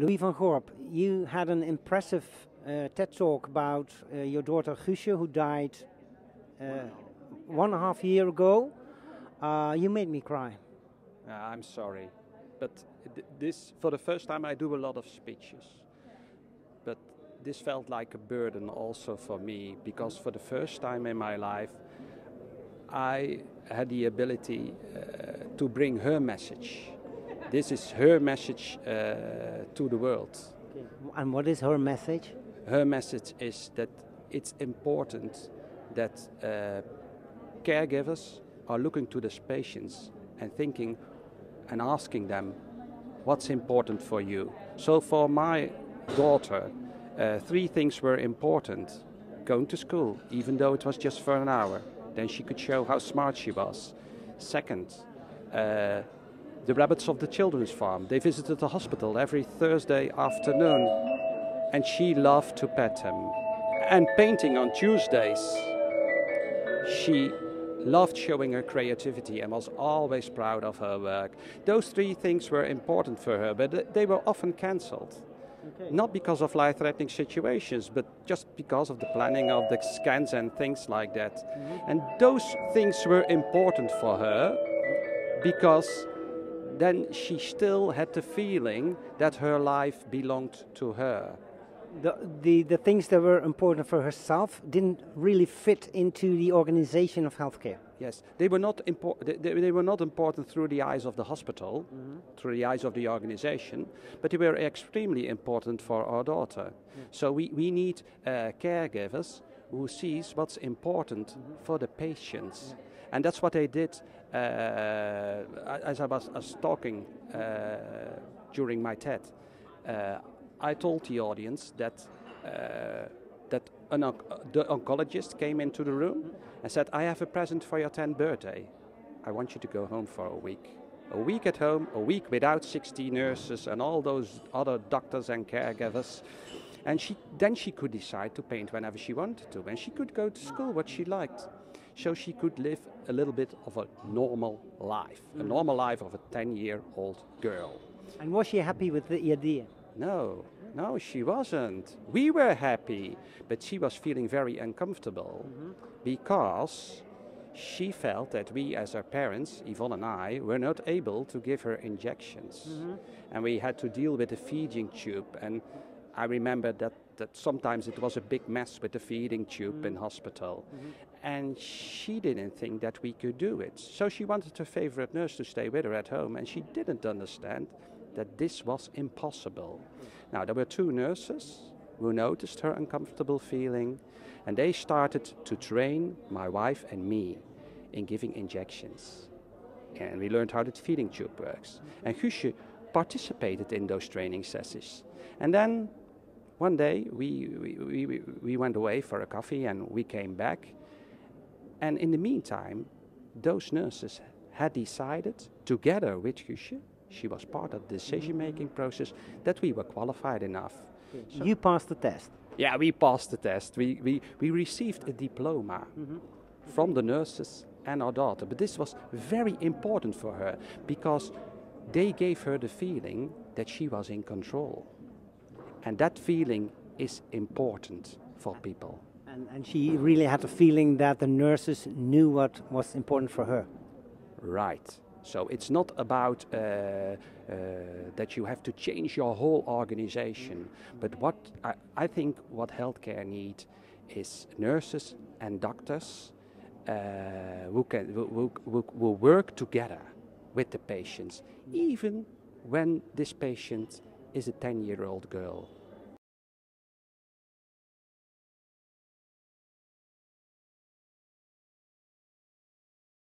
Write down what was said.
Lowie van Gorp, you had an impressive uh, TED talk about uh, your daughter Guusje, who died uh, one and a half year ago. Uh, you made me cry. Uh, I'm sorry, but this for the first time I do a lot of speeches, but this felt like a burden also for me because for the first time in my life I had the ability uh, to bring her message. This is her message uh, to the world. Okay. And what is her message? Her message is that it's important that uh, caregivers are looking to the patients and thinking and asking them what's important for you. So for my daughter, uh, three things were important. Going to school, even though it was just for an hour. Then she could show how smart she was. Second, uh, the rabbits of the children's farm. They visited the hospital every Thursday afternoon, and she loved to pet them. And painting on Tuesdays. She loved showing her creativity and was always proud of her work. Those three things were important for her, but they were often cancelled. Okay. Not because of life threatening situations, but just because of the planning of the scans and things like that. Mm-hmm. And those things were important for her because then she still had the feeling that her life belonged to her the, the, the things that were important for herself didn't really fit into the organization of healthcare. Yes, they were not important. They, they, were not important through the eyes of the hospital, mm-hmm. through the eyes of the organization, but they were extremely important for our daughter. Mm. So we, we need uh, caregivers who sees what's important for the patients, and that's what they did. Uh, as I was, was talking uh, during my TED. Uh, I told the audience that uh, that the oncologist came into the room and said, "I have a present for your 10th birthday. I want you to go home for a week." A week at home, a week without 60 nurses and all those other doctors and caregivers. And she, then she could decide to paint whenever she wanted to. And she could go to school what she liked. So she could live a little bit of a normal life, a normal life of a 10 year old girl. And was she happy with the idea? No, no, she wasn't. We were happy, but she was feeling very uncomfortable mm-hmm. because she felt that we, as her parents, Yvonne and I, were not able to give her injections. Mm-hmm. And we had to deal with the feeding tube. And I remember that, that sometimes it was a big mess with the feeding tube mm-hmm. in hospital. Mm-hmm. And she didn't think that we could do it. So she wanted her favorite nurse to stay with her at home, and she didn't understand that this was impossible. Now, there were two nurses who noticed her uncomfortable feeling, and they started to train my wife and me in giving injections. And we learned how the feeding tube works. And Guusje participated in those training sessions. And then one day we, we, we, we went away for a coffee and we came back. And in the meantime, those nurses had decided, together with Guusje, she was part of the decision making process that we were qualified enough. So you passed the test? Yeah, we passed the test. We, we, we received a diploma mm-hmm. from the nurses and our daughter. But this was very important for her because they gave her the feeling that she was in control. And that feeling is important for people. And, and she really had the feeling that the nurses knew what was important for her. Right. So it's not about uh, uh, that you have to change your whole organization, but what I, I think what healthcare needs is nurses and doctors uh, who can who, who, who work together with the patients, even when this patient is a 10-year-old girl